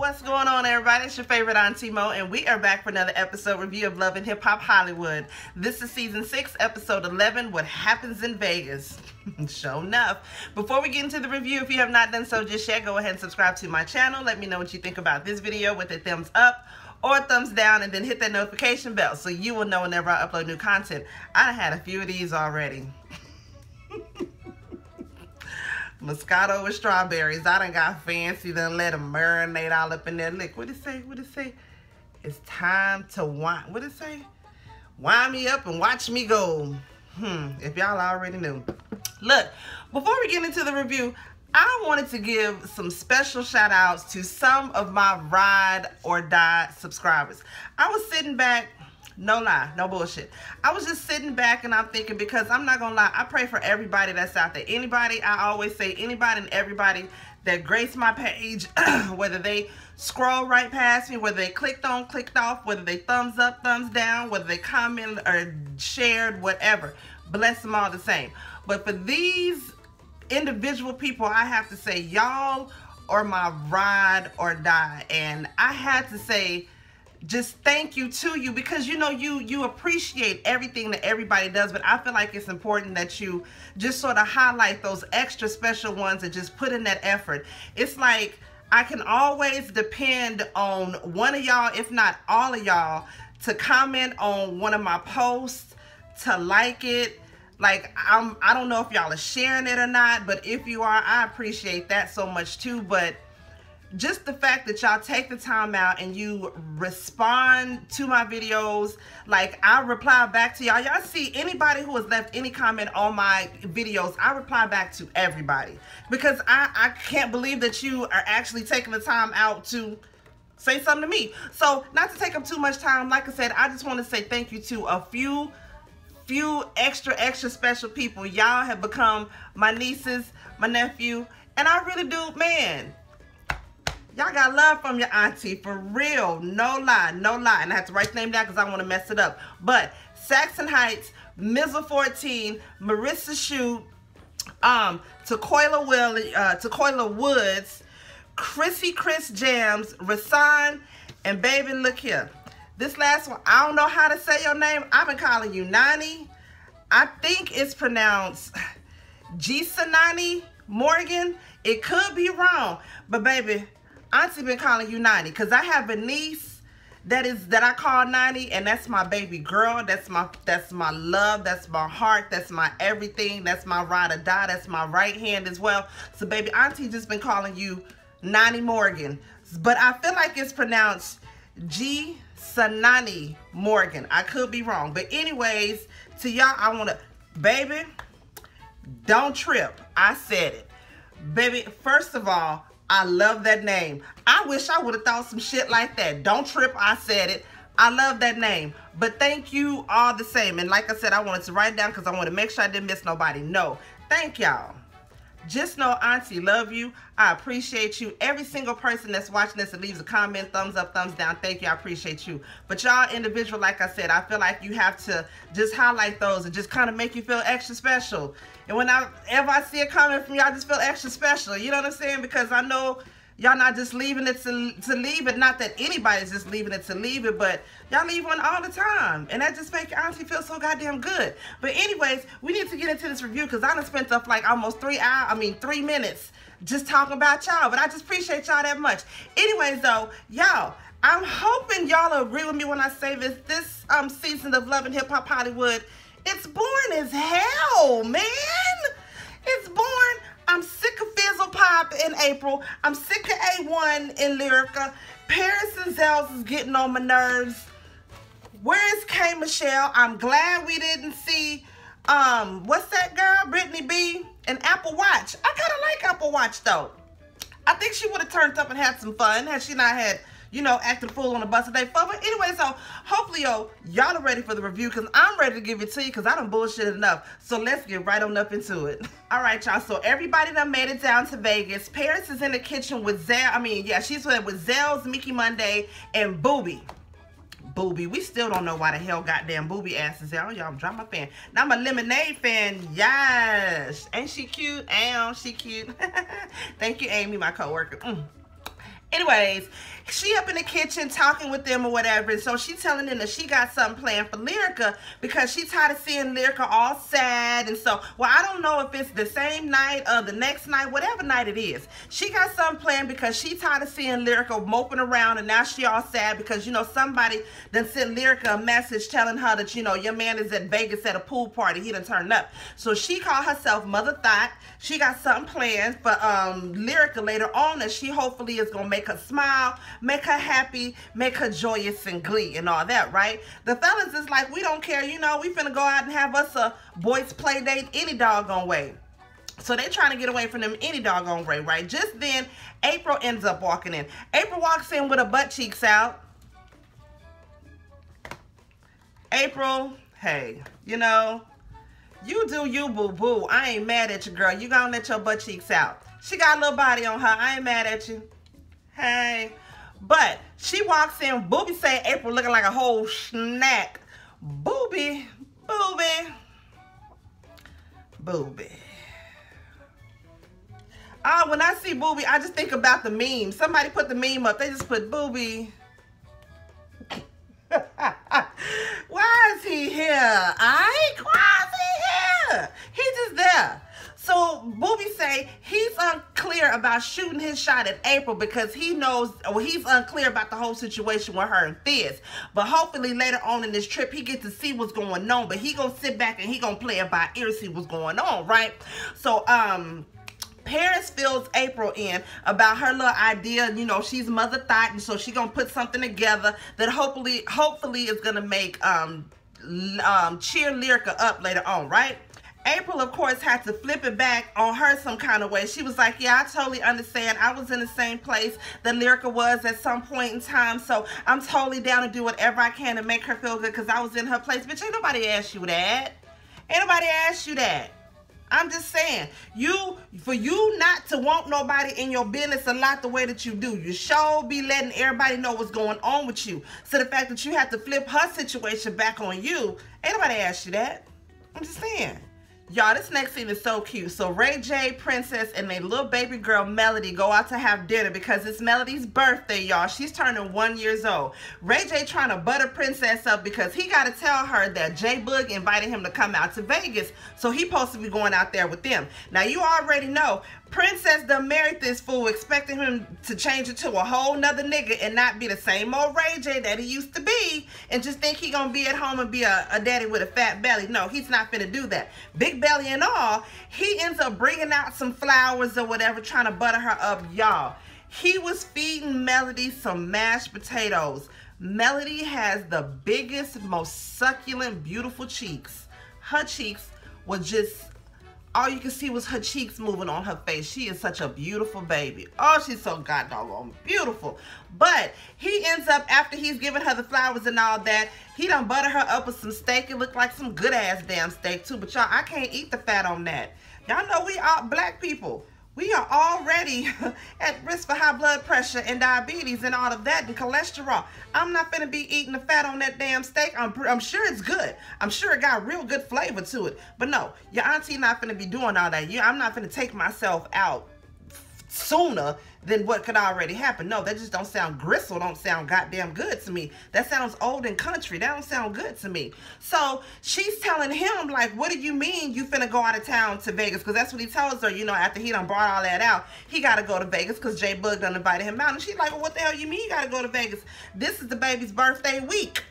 What's going on, everybody? It's your favorite Auntie Mo, and we are back for another episode review of Love and Hip Hop Hollywood. This is season six, episode 11 What Happens in Vegas. Show enough. Before we get into the review, if you have not done so just yet, go ahead and subscribe to my channel. Let me know what you think about this video with a thumbs up or thumbs down, and then hit that notification bell so you will know whenever I upload new content. I had a few of these already. Moscato with strawberries. I done got fancy, then let them marinate all up in there. Look, what it say? What it say? It's time to wine. What it say? Wind me up and watch me go. Hmm, if y'all already knew. Look, before we get into the review, I wanted to give some special shout outs to some of my ride or die subscribers. I was sitting back no lie, no bullshit. I was just sitting back and I'm thinking because I'm not gonna lie, I pray for everybody that's out there. Anybody, I always say anybody and everybody that grace my page, whether they scroll right past me, whether they clicked on, clicked off, whether they thumbs up, thumbs down, whether they comment or shared, whatever. Bless them all the same. But for these individual people, I have to say, y'all are my ride or die. And I had to say, just thank you to you because you know you you appreciate everything that everybody does but i feel like it's important that you just sort of highlight those extra special ones and just put in that effort. It's like i can always depend on one of y'all if not all of y'all to comment on one of my posts to like it. Like i'm i don't know if y'all are sharing it or not but if you are i appreciate that so much too but just the fact that y'all take the time out and you respond to my videos like I reply back to y'all. Y'all see anybody who has left any comment on my videos I reply back to everybody. Because I I can't believe that you are actually taking the time out to say something to me. So not to take up too much time like I said I just want to say thank you to a few few extra extra special people. Y'all have become my nieces my nephew and I really do man Y'all got love from your auntie, for real. No lie, no lie. And I have to write the name down because I want to mess it up. But Saxon Heights, Mizzle 14, Marissa Shoot, um, Tequila, Will, uh, Tequila Woods, Chrissy Chris Jams, Rasan, and baby, look here. This last one, I don't know how to say your name. I've been calling you Nani. I think it's pronounced Gisanani Morgan. It could be wrong, but baby, Auntie been calling you 90 because I have a niece that is that I call 90 and that's my baby girl. That's my that's my love. That's my heart. That's my everything. That's my ride or die. That's my right hand as well. So baby, Auntie just been calling you 90 Morgan. But I feel like it's pronounced G Sanani Morgan. I could be wrong. But anyways, to y'all, I want to, baby, don't trip. I said it. Baby, first of all, I love that name. I wish I would have thought some shit like that. Don't trip, I said it. I love that name. But thank you all the same. And like I said, I wanted to write down because I want to make sure I didn't miss nobody. No, thank y'all. Just know Auntie love you. I appreciate you. Every single person that's watching this and leaves a comment, thumbs up, thumbs down, thank you. I appreciate you. But y'all individual, like I said, I feel like you have to just highlight those and just kind of make you feel extra special. And when I ever I see a comment from y'all, I just feel extra special. You know what I'm saying? Because I know y'all not just leaving it to, to leave it. Not that anybody's just leaving it to leave it, but y'all leave one all the time. And that just make your auntie feel so goddamn good. But anyways, we need to get into this review because I done spent up like almost three hours, I mean three minutes just talking about y'all. But I just appreciate y'all that much. Anyways though, y'all, I'm hoping y'all agree with me when I say this. This um season of Love and Hip Hop Hollywood it's boring as hell, man. It's boring. I'm sick of Fizzle Pop in Apryl. I'm sick of A1 in Lyrica. Paris and Zellz is getting on my nerves. Where is K Michelle? I'm glad we didn't see um what's that girl? Brittany B and Apple Watts. I kinda like Apple Watts though. I think she would have turned up and had some fun had she not had you know, acting fool on the bus today. But anyway, so hopefully, yo, y'all are ready for the review because I'm ready to give it to you because I don't bullshit enough. So let's get right on up into it. All right, y'all. So everybody that made it down to Vegas. Paris is in the kitchen with Zell. I mean, yeah, she's with, Zellz, Mickey Munday, and Booby. Booby. We still don't know why the hell goddamn Booby ass is. Oh, y'all, drop my fan. Now I'm a Lemonade fan. Yes. Ain't she cute? Am she cute? Thank you, Amy, my coworker. Mm. Anyways, she up in the kitchen talking with them or whatever. And so she telling them that she got something planned for Lyrica because she tired of seeing Lyrica all sad. And so, well, I don't know if it's the same night or the next night, whatever night it is. She got something planned because she tired of seeing Lyrica moping around and now she all sad because, you know, somebody then sent Lyrica a message telling her that, you know, your man is at Vegas at a pool party. He done turned up. So she called herself Mother Thought. She got something planned for um, Lyrica later on that she hopefully is going to make her smile, make her happy, make her joyous and glee and all that, right? The fellas is like, we don't care, you know, we finna go out and have us a boys play date any doggone way. So they trying to get away from them any doggone way, right? Just then, Apryl ends up walking in. Apryl walks in with her butt cheeks out. Apryl, hey, you know, you do you, boo-boo. I ain't mad at you, girl. You gonna let your butt cheeks out. She got a little body on her. I ain't mad at you. Hey. But she walks in, Booby say Apryl looking like a whole snack. Booby, Booby, Booby. Oh, when I see Booby, I just think about the meme. Somebody put the meme up. They just put Booby. Why is he here? Ike? Why is he here? He's just there. So Booby say he's unclear about shooting his shot at Apryl because he knows, well, he's unclear about the whole situation with her and Fizz. But hopefully later on in this trip, he gets to see what's going on. But he gonna sit back and he gonna play it by ear, see what's going on, right? So, um, Paris fills Apryl in about her little idea. You know, she's mother thought, and so she gonna put something together that hopefully, hopefully is gonna make um, um, cheer Lyrica up later on, right? Apryl, of course, had to flip it back on her some kind of way. She was like, yeah, I totally understand. I was in the same place that Lyrica was at some point in time, so I'm totally down to do whatever I can to make her feel good because I was in her place. Bitch, ain't nobody asked you that. Ain't nobody asked you that. I'm just saying, you for you not to want nobody in your business a lot the way that you do, you sure be letting everybody know what's going on with you. So the fact that you have to flip her situation back on you, ain't nobody asked you that. I'm just saying. Y'all, this next scene is so cute. So Ray J, Princess, and their little baby girl Melody go out to have dinner because it's Melody's birthday, y'all. She's turning one years old. Ray J trying to butter Princess up because he got to tell her that J Boog invited him to come out to Vegas. So he supposed to be going out there with them. Now, you already know Princess done married this fool, expecting him to change it to a whole nother nigga and not be the same old Ray J that he used to be and just think he gonna be at home and be a, a daddy with a fat belly. No, he's not gonna do that. Big belly and all, he ends up bringing out some flowers or whatever, trying to butter her up. Y'all, he was feeding Melody some mashed potatoes. Melody has the biggest, most succulent, beautiful cheeks. Her cheeks were just all you can see was her cheeks moving on her face. She is such a beautiful baby. Oh, she's so god doggone beautiful. But he ends up, after he's giving her the flowers and all that, he done butter her up with some steak. It looked like some good ass damn steak too. But y'all, I can't eat the fat on that. Y'all know we are black people we are already at risk for high blood pressure and diabetes and all of that and cholesterol. I'm not going to be eating the fat on that damn steak. I'm, I'm sure it's good. I'm sure it got real good flavor to it. But no, your auntie not going to be doing all that. Yeah, I'm not going to take myself out sooner than what could already happen. No, that just don't sound gristle, don't sound goddamn good to me. That sounds old and country. That don't sound good to me. So she's telling him, like, what do you mean you finna go out of town to Vegas? Because that's what he tells her, you know, after he done brought all that out, he got to go to Vegas because J Boog done invited him out. And she's like, well, what the hell you mean you got to go to Vegas? This is the baby's birthday week.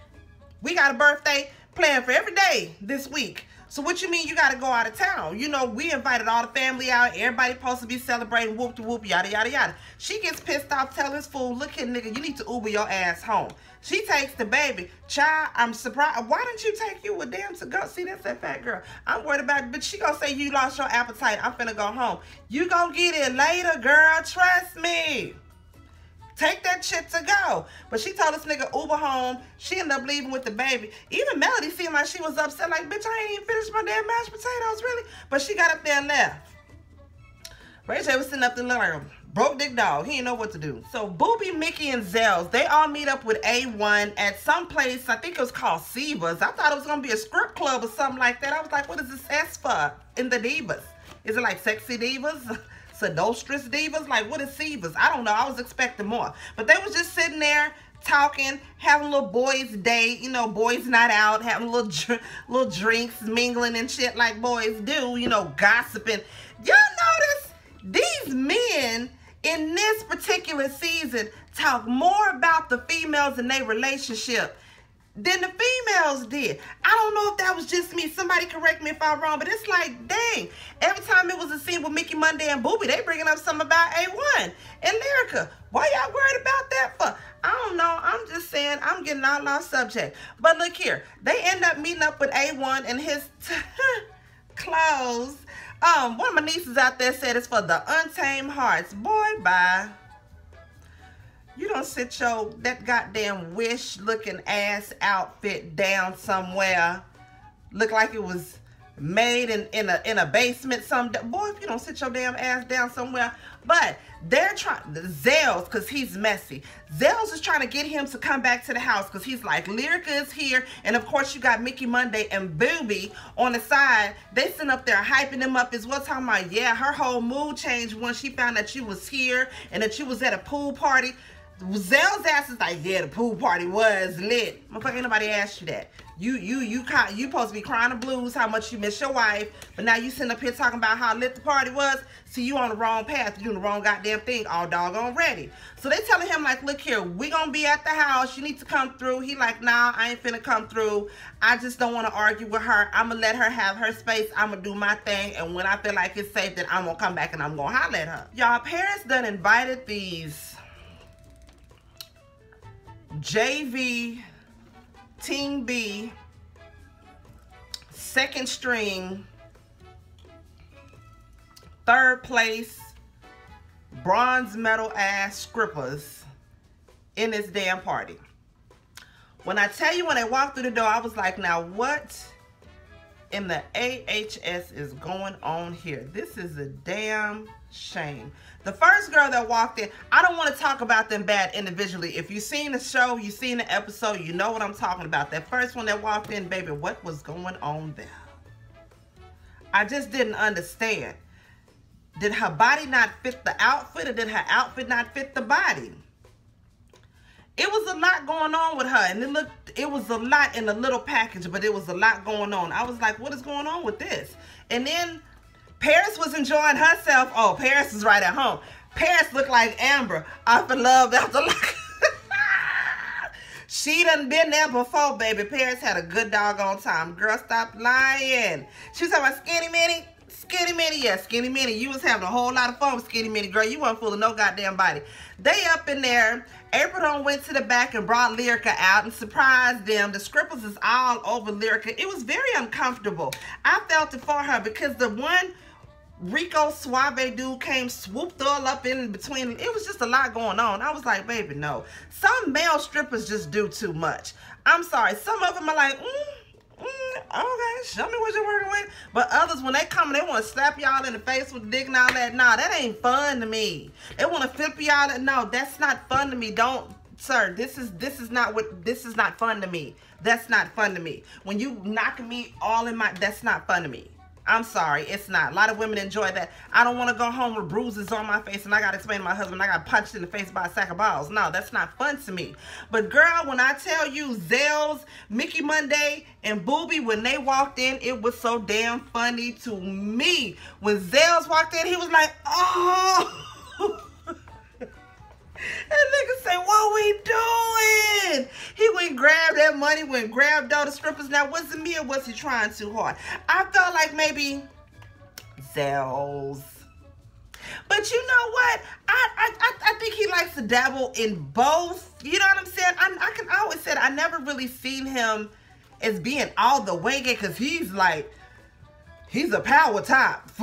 We got a birthday planned for every day this week. So what you mean you got to go out of town? You know, we invited all the family out. Everybody supposed to be celebrating whoop to whoop, yada, yada, yada. She gets pissed off, telling this fool, look here, nigga, you need to Uber your ass home. She takes the baby. Child, I'm surprised. Why didn't you take you a damn to go? See, that's that fat girl. I'm worried about but she gonna say you lost your appetite. I'm finna go home. You gonna get it later, girl. Trust me. Take that shit to go. But she told this nigga Uber home. She ended up leaving with the baby. Even Melody seemed like she was upset. Like, bitch, I ain't even finished my damn mashed potatoes, really. But she got up there and left. Ray J was sitting up there like a broke dick dog. He didn't know what to do. So Booby, Mickey, and Zellz, they all meet up with A1 at some place. I think it was called Siva's. I thought it was going to be a script club or something like that. I was like, what is this S for in the Divas? Is it like Sexy Divas? sedustrous divas. Like, what is Sivas? I don't know. I was expecting more. But they was just sitting there talking, having a little boys' day, you know, boys not out, having little dr little drinks, mingling and shit like boys do, you know, gossiping. Y'all notice these men in this particular season talk more about the females in their relationship than the females did. I don't know if that was just me. Somebody correct me if I'm wrong, but it's like, dang. Every time it was a scene with Mickey Munday and Booby, they bringing up something about A1 and Lyrica. Why y'all worried about that for? I don't know. I'm just saying I'm getting all off subject. But look here. They end up meeting up with A1 and his clothes. Um, one of my nieces out there said it's for the untamed hearts. Boy, bye. You don't sit your that goddamn wish looking ass outfit down somewhere. Look like it was made in, in a in a basement some boy if you don't sit your damn ass down somewhere. But they're trying Zellz because he's messy. Zellz is trying to get him to come back to the house because he's like Lyrica is here and of course you got Mickey Munday and Booby on the side. They sitting up there hyping him up as well talking about yeah her whole mood changed once she found that you was here and that you was at a pool party Zell's ass is like, yeah, the pool party was lit. Motherfucker, nobody asked you that. You, you, you, you supposed to be crying the blues how much you miss your wife, but now you sitting up here talking about how lit the party was. See, you on the wrong path. You doing the wrong goddamn thing all doggone ready. So they telling him like, look here, we gonna be at the house. You need to come through. He like, nah, I ain't finna come through. I just don't want to argue with her. I'm gonna let her have her space. I'm gonna do my thing. And when I feel like it's safe, then I'm gonna come back and I'm gonna holler at her. Y'all, parents done invited these JV, Team B, second string, third place, bronze medal ass strippers in this damn party. When I tell you when I walked through the door, I was like, now what in the AHS is going on here? This is a damn shame. The first girl that walked in, I don't want to talk about them bad individually. If you've seen the show, you've seen the episode, you know what I'm talking about. That first one that walked in, baby, what was going on there? I just didn't understand. Did her body not fit the outfit or did her outfit not fit the body? It was a lot going on with her and it looked, it was a lot in a little package, but it was a lot going on. I was like, what is going on with this? And then Paris was enjoying herself. Oh, Paris is right at home. Paris looked like Amber off of Love After Locke. she done been there before, baby. Paris had a good doggone time. Girl, stop lying. She was talking about Skinny Minnie. Skinny Minnie, yeah, Skinny Minnie. You was having a whole lot of fun with Skinny Minnie, girl. You weren't fooling no goddamn body. They up in there. Apryl done went to the back and brought Lyrica out and surprised them. The scribbles is all over Lyrica. It was very uncomfortable. I felt it for her because the one Rico Suave dude came swooped all up in between. It was just a lot going on. I was like, baby, no. Some male strippers just do too much. I'm sorry. Some of them are like, mm, Mm, okay, show me what you're working with. But others, when they come, they want to slap y'all in the face with dick and all that. Nah, that ain't fun to me. They want to flip y'all. No, that's not fun to me. Don't, sir. This is this is not what. This is not fun to me. That's not fun to me. When you knocking me all in my, that's not fun to me. I'm sorry, it's not. A lot of women enjoy that. I don't want to go home with bruises on my face and I got to explain to my husband I got punched in the face by a sack of balls. No, that's not fun to me. But girl, when I tell you Zellz, Mickey Munday, and Booby, when they walked in, it was so damn funny to me. When Zellz walked in, he was like, oh... That nigga say, what we doing? He went grab that money, went grabbed all the strippers. Now, was it me or was he trying too hard? I felt like maybe Zells. But you know what? I, I I think he likes to dabble in both. You know what I'm saying? I, I can I always said I never really seen him as being all the way gay because he's like he's a power top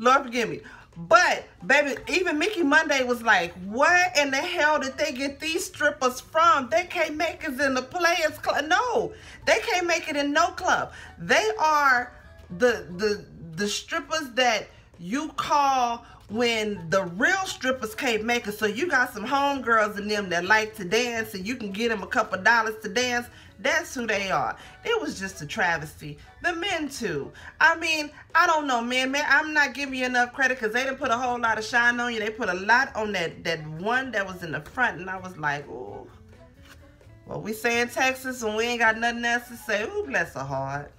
Lord forgive me. But, baby, even Mickey Munday was like, where in the hell did they get these strippers from? They can't make it in the Players Club. No, they can't make it in no club. They are the, the, the strippers that you call when the real strippers can't make it. So you got some homegirls in them that like to dance and you can get them a couple dollars to dance. That's who they are. It was just a travesty. The men too. I mean, I don't know, man. Man, I'm not giving you enough credit because they didn't put a whole lot of shine on you. They put a lot on that that one that was in the front, and I was like, ooh. Well, we say in Texas and we ain't got nothing else to say. Ooh, bless her heart.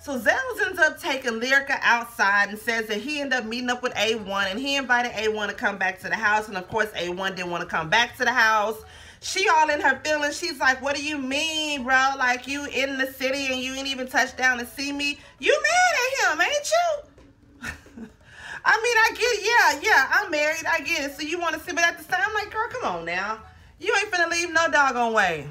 So Zellz ends up taking Lyrica outside and says that he ended up meeting up with A1 and he invited A1 to come back to the house. And of course, A1 didn't want to come back to the house she all in her feelings. She's like, what do you mean, bro? Like, you in the city and you ain't even touched down to see me? You mad at him, ain't you? I mean, I get. Yeah, yeah, I'm married. I get it. So you want to see me at the same I'm like, girl, come on now. You ain't finna leave no doggone way.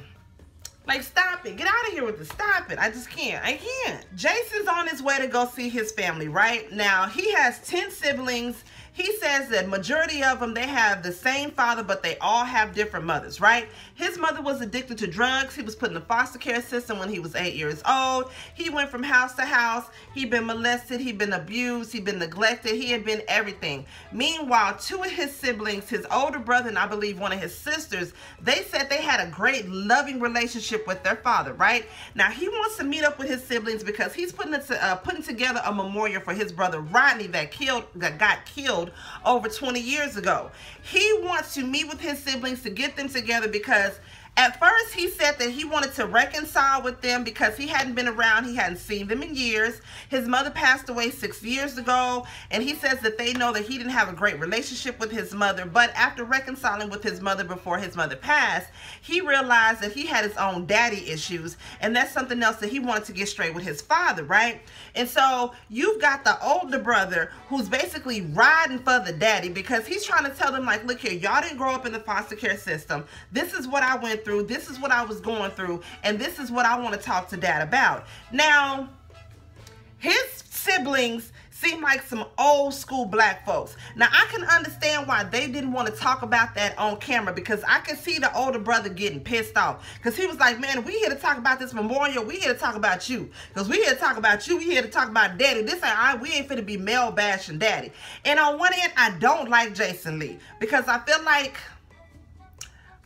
Like, stop it. Get out of here with this. Stop it. I just can't. I can't. Jason's on his way to go see his family, right? Now, he has 10 siblings he says that majority of them, they have the same father, but they all have different mothers, right? His mother was addicted to drugs. He was put in the foster care system when he was eight years old. He went from house to house. He'd been molested. He'd been abused. He'd been neglected. He had been everything. Meanwhile, two of his siblings, his older brother and I believe one of his sisters, they said they had a great loving relationship with their father, right? Now, he wants to meet up with his siblings because he's putting, it to, uh, putting together a memorial for his brother Rodney that killed, that got killed killed over 20 years ago. He wants to meet with his siblings to get them together because días at first, he said that he wanted to reconcile with them because he hadn't been around. He hadn't seen them in years. His mother passed away six years ago, and he says that they know that he didn't have a great relationship with his mother. But after reconciling with his mother before his mother passed, he realized that he had his own daddy issues, and that's something else that he wanted to get straight with his father, right? And so you've got the older brother who's basically riding for the daddy because he's trying to tell them, like, look here, y'all didn't grow up in the foster care system. This is what I went through. This is what I was going through. And this is what I want to talk to dad about. Now, his siblings seem like some old school black folks. Now, I can understand why they didn't want to talk about that on camera because I can see the older brother getting pissed off because he was like, man, we here to talk about this memorial. We here to talk about you because we here to talk about you. We here to talk about daddy. This ain't, I, we ain't finna be male bashing daddy. And on one end, I don't like Jason Lee because I feel like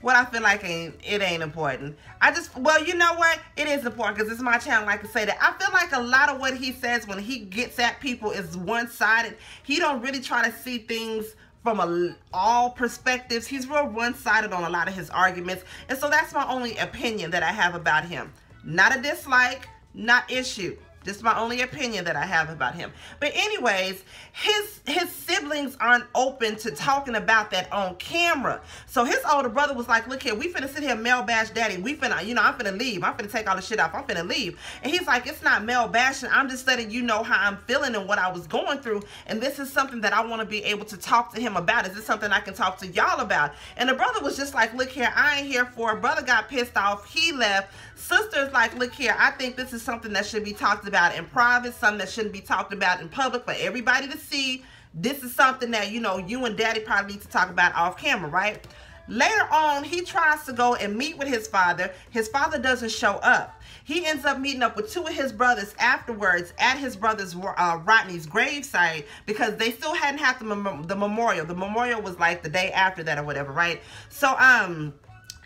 what I feel like ain't it ain't important. I just well, you know what? It is important because it's my channel. Like I say that I feel like a lot of what he says when he gets at people is one sided. He don't really try to see things from a, all perspectives. He's real one sided on a lot of his arguments, and so that's my only opinion that I have about him. Not a dislike, not issue. Just my only opinion that I have about him. But anyways, his his siblings aren't open to talking about that on camera. So his older brother was like, look here, we finna sit here male bash daddy. We finna, you know, I'm finna leave. I'm finna take all the shit off. I'm finna leave. And he's like, it's not male bashing. I'm just letting you know how I'm feeling and what I was going through. And this is something that I want to be able to talk to him about. Is this something I can talk to y'all about? And the brother was just like, look here, I ain't here for it. Brother got pissed off. He left. Sister's like, look here, I think this is something that should be talked about in private, something that shouldn't be talked about in public for everybody to see. This is something that, you know, you and daddy probably need to talk about off camera, right? Later on, he tries to go and meet with his father. His father doesn't show up. He ends up meeting up with two of his brothers afterwards at his brother's uh, Rodney's gravesite because they still hadn't had the, mem the memorial. The memorial was like the day after that or whatever, right? So, um,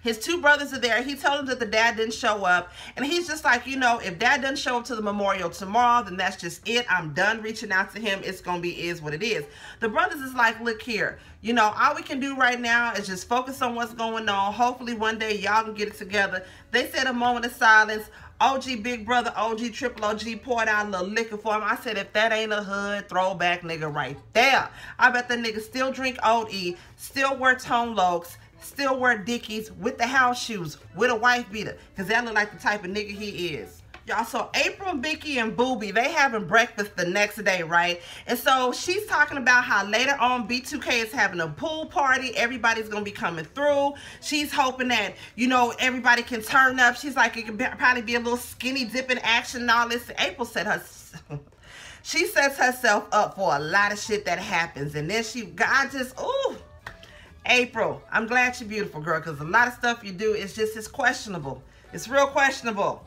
his two brothers are there. He told him that the dad didn't show up. And he's just like, you know, if dad doesn't show up to the memorial tomorrow, then that's just it. I'm done reaching out to him. It's going to be is what it is. The brothers is like, look here. You know, all we can do right now is just focus on what's going on. Hopefully one day y'all can get it together. They said a moment of silence. OG Big Brother, OG Triple OG poured out a little liquor for him. I said, if that ain't a hood throwback nigga right there, I bet the nigga still drink OE, still wear tone locs, still wear Dickies with the house shoes, with a wife beater, because that look like the type of nigga he is. Y'all, so Apryl, Vicky, and Booby, they having breakfast the next day, right? And so she's talking about how later on B2K is having a pool party. Everybody's going to be coming through. She's hoping that, you know, everybody can turn up. She's like, it could be, probably be a little skinny dipping action and all this. Apryl said her... she sets herself up for a lot of shit that happens. And then she, God just, ooh, Apryl, I'm glad you're beautiful, girl, because a lot of stuff you do is just, it's questionable. It's real questionable.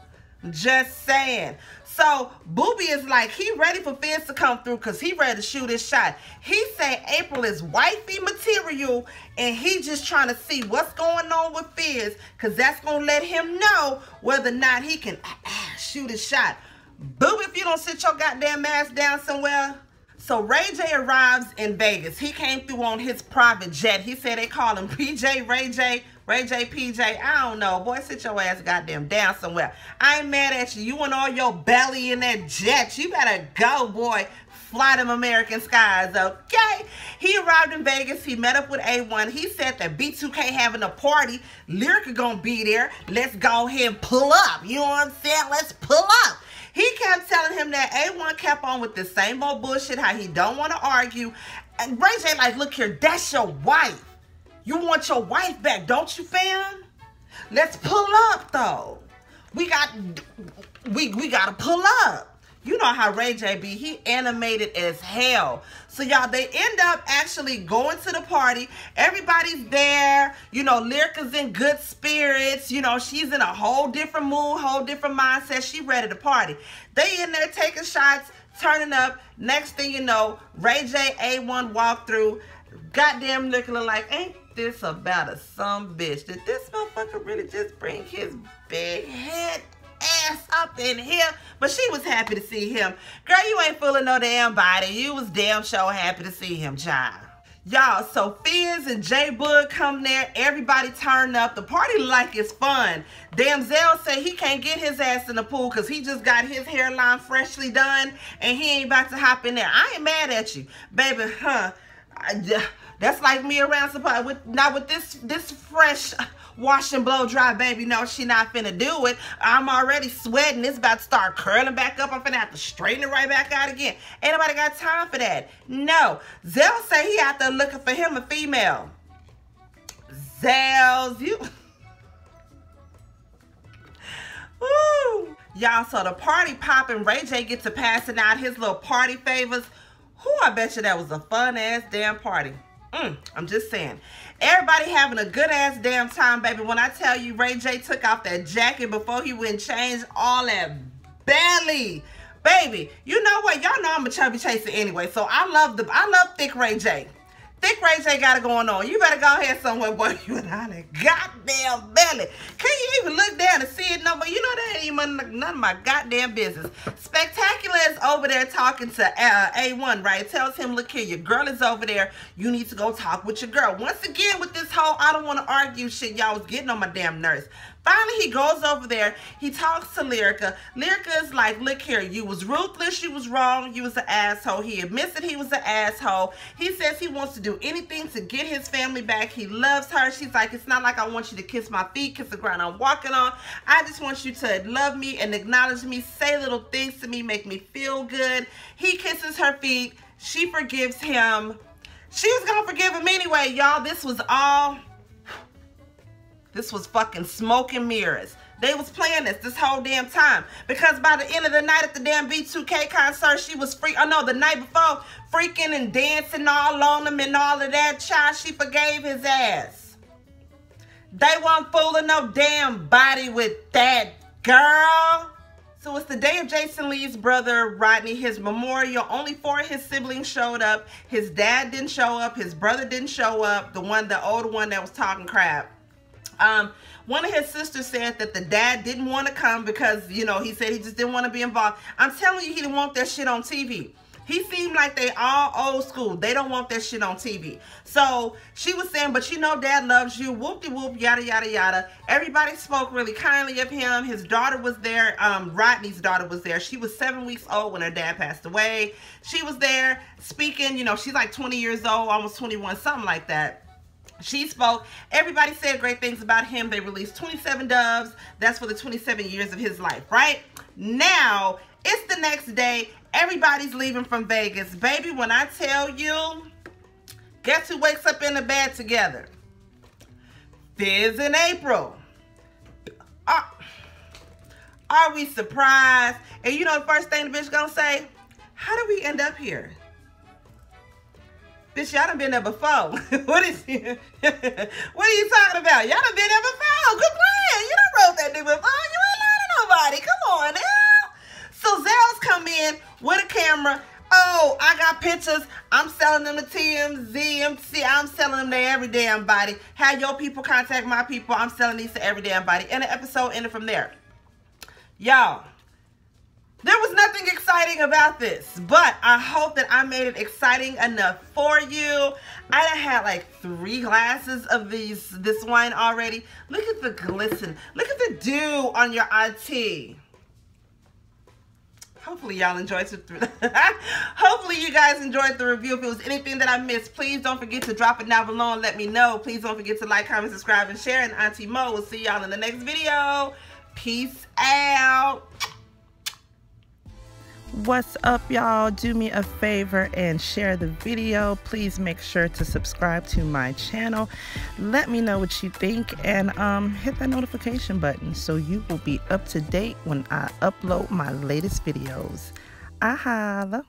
Just saying. So Booby is like, he ready for Fizz to come through because he ready to shoot his shot. He say Apryl is wifey material and he just trying to see what's going on with Fizz because that's going to let him know whether or not he can ah, ah, shoot his shot. Booby, if you don't sit your goddamn ass down somewhere, so Ray J arrives in Vegas. He came through on his private jet. He said they call him PJ Ray J Ray J, PJ, I don't know. Boy, sit your ass goddamn down somewhere. I ain't mad at you. You and all your belly in that jet. You better go, boy. Fly them American skies, okay? He arrived in Vegas. He met up with A1. He said that B2K having a party. Lyrica gonna be there. Let's go ahead and pull up. You know what I'm saying? Let's pull up. He kept telling him that A1 kept on with the same old bullshit, how he don't want to argue. And Ray J like, look here, that's your wife. You want your wife back, don't you, fam? Let's pull up though. We got we we gotta pull up. You know how Ray J be, he animated as hell. So y'all, they end up actually going to the party. Everybody's there. You know, Lyrica's in good spirits. You know, she's in a whole different mood, whole different mindset. She ready to party. They in there taking shots, turning up. Next thing you know, Ray J A1 walk through. Goddamn looking like, ain't this about a some bitch. Did this motherfucker really just bring his big head ass up in here? But she was happy to see him. Girl, you ain't fooling no damn body. You was damn sure happy to see him, child. Y'all, so Fizz and J Boog come there. Everybody turn up. The party like it's fun. Damzel say he can't get his ass in the pool because he just got his hairline freshly done and he ain't about to hop in there. I ain't mad at you, baby, huh? I, that's like me around somebody with not with this this fresh wash and blow dry baby. No, she not finna do it. I'm already sweating. It's about to start curling back up. I'm finna have to straighten it right back out again. Ain't nobody got time for that. No. Zell say he out there looking for him a female. Zell's you. Woo. Y'all, so the party popping. Ray J get to passing out his little party favors. Who I bet you that was a fun ass damn party. Mm, I'm just saying. Everybody having a good ass damn time, baby. When I tell you Ray J took off that jacket before he went and changed all that belly. Baby, you know what? Y'all know I'm a chubby chaser anyway. So I love the I love thick Ray J. Thick Ray J got it going on. You better go ahead somewhere, boy. You I that goddamn belly. Can you even look down and see it no more? You know that ain't even none of my goddamn business. Spectacular is over there talking to uh, A1, right? Tells him, look here, your girl is over there. You need to go talk with your girl. Once again, with this whole I don't want to argue shit, y'all was getting on my damn nerves. Finally, he goes over there. He talks to Lyrica. Lyrica is like, look here, you was ruthless. You was wrong. You was an asshole. He admits that he was an asshole. He says he wants to do anything to get his family back. He loves her. She's like, it's not like I want you to kiss my feet, kiss the ground I'm walking on. I just want you to love me and acknowledge me, say little things to me, make me feel good. He kisses her feet. She forgives him. She was going to forgive him anyway, y'all. This was all this was fucking smoke and mirrors. They was playing this this whole damn time. Because by the end of the night at the damn B2K concert, she was free. Oh no, the night before, freaking and dancing all on him and all of that. Child, she forgave his ass. They weren't fooling no damn body with that girl. So it's the day of Jason Lee's brother, Rodney, his memorial. Only four of his siblings showed up. His dad didn't show up. His brother didn't show up. The one, the older one that was talking crap. Um, one of his sisters said that the dad didn't want to come because, you know, he said he just didn't want to be involved. I'm telling you, he didn't want that shit on TV. He seemed like they all old school. They don't want that shit on TV. So she was saying, but you know, dad loves you. Whoop de whoop, yada, yada, yada. Everybody spoke really kindly of him. His daughter was there. Um, Rodney's daughter was there. She was seven weeks old when her dad passed away. She was there speaking. You know, she's like 20 years old, almost 21, something like that. She spoke. Everybody said great things about him. They released 27 doves. That's for the 27 years of his life, right? Now, it's the next day. Everybody's leaving from Vegas. Baby, when I tell you, guess who wakes up in the bed together? Fizz and Apryl. Are, are we surprised? And you know the first thing the bitch gonna say? How do we end up here? Bitch, y'all done been there before. what is what are you talking about? Y'all done been there before. Good plan. You done wrote that nigga before. Oh, you ain't lying to nobody. Come on now. So Zell's come in with a camera. Oh, I got pictures. I'm selling them to TMZ, MC. I'm selling them to every damn body. Have your people contact my people. I'm selling these to every damn body. And the episode ended from there. Y'all, exciting about this, but I hope that I made it exciting enough for you. I had like three glasses of these this wine already. Look at the glisten. Look at the dew on your IT. Hopefully y'all enjoyed. Hopefully you guys enjoyed the review. If it was anything that I missed, please don't forget to drop it down below and let me know. Please don't forget to like, comment, subscribe, and share. And Auntie Mo will see y'all in the next video. Peace out. What's up, y'all? Do me a favor and share the video. Please make sure to subscribe to my channel. Let me know what you think and um, hit that notification button so you will be up to date when I upload my latest videos. I holla.